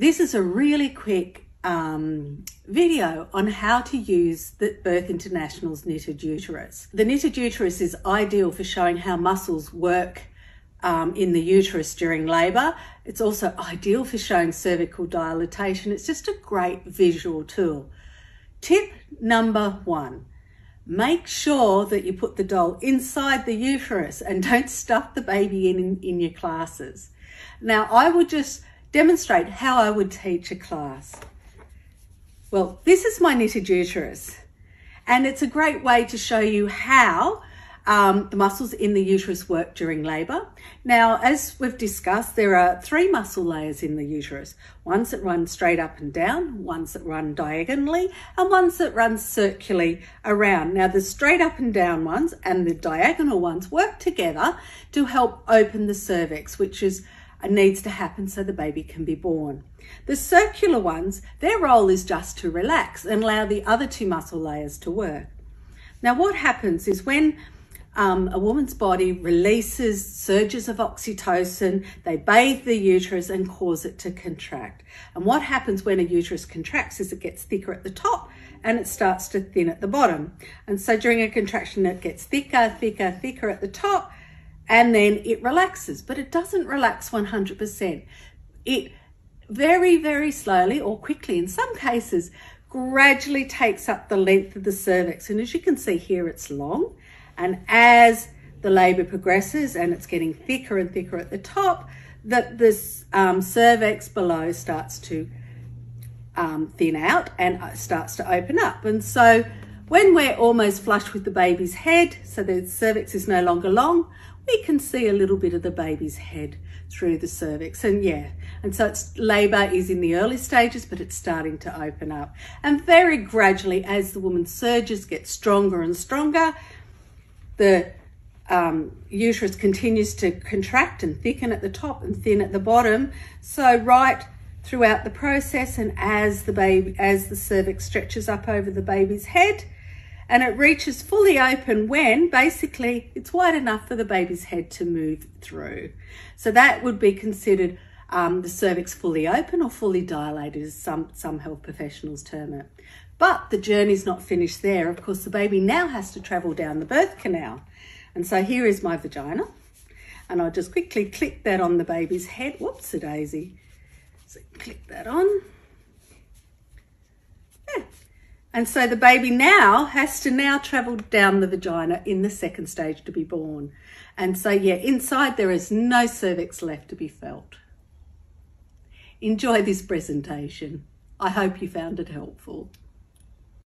This is a really quick um, video on how to use the Birth International's knitted uterus. The knitted uterus is ideal for showing how muscles work um, in the uterus during labour. It's also ideal for showing cervical dilatation. It's just a great visual tool. Tip number one, make sure that you put the doll inside the uterus and don't stuff the baby in, in, in your classes. Now I would just demonstrate how I would teach a class. Well, this is my knitted uterus and it's a great way to show you how um, the muscles in the uterus work during labour. Now, as we've discussed, there are three muscle layers in the uterus. Ones that run straight up and down, ones that run diagonally, and ones that run circularly around. Now, the straight up and down ones and the diagonal ones work together to help open the cervix, which is needs to happen so the baby can be born. The circular ones, their role is just to relax and allow the other two muscle layers to work. Now, what happens is when um, a woman's body releases surges of oxytocin, they bathe the uterus and cause it to contract. And what happens when a uterus contracts is it gets thicker at the top and it starts to thin at the bottom. And so during a contraction, it gets thicker, thicker, thicker at the top, and then it relaxes, but it doesn't relax 100%. It very, very slowly or quickly, in some cases, gradually takes up the length of the cervix. And as you can see here, it's long and as the labour progresses and it's getting thicker and thicker at the top, that this um, cervix below starts to um, thin out and uh, starts to open up. And so when we're almost flush with the baby's head, so the cervix is no longer long, we can see a little bit of the baby's head through the cervix. And yeah, and so it's labour is in the early stages, but it's starting to open up. And very gradually, as the woman's surges get stronger and stronger, the um, uterus continues to contract and thicken at the top and thin at the bottom. So right throughout the process and as the baby, as the cervix stretches up over the baby's head and it reaches fully open when basically it's wide enough for the baby's head to move through. So that would be considered um, the cervix fully open or fully dilated as some, some health professionals term it. But the journey's not finished there. Of course, the baby now has to travel down the birth canal. And so here is my vagina. And I'll just quickly click that on the baby's head. Whoops, a daisy. So click that on. And so the baby now has to now travel down the vagina in the second stage to be born. And so, yeah, inside there is no cervix left to be felt. Enjoy this presentation. I hope you found it helpful.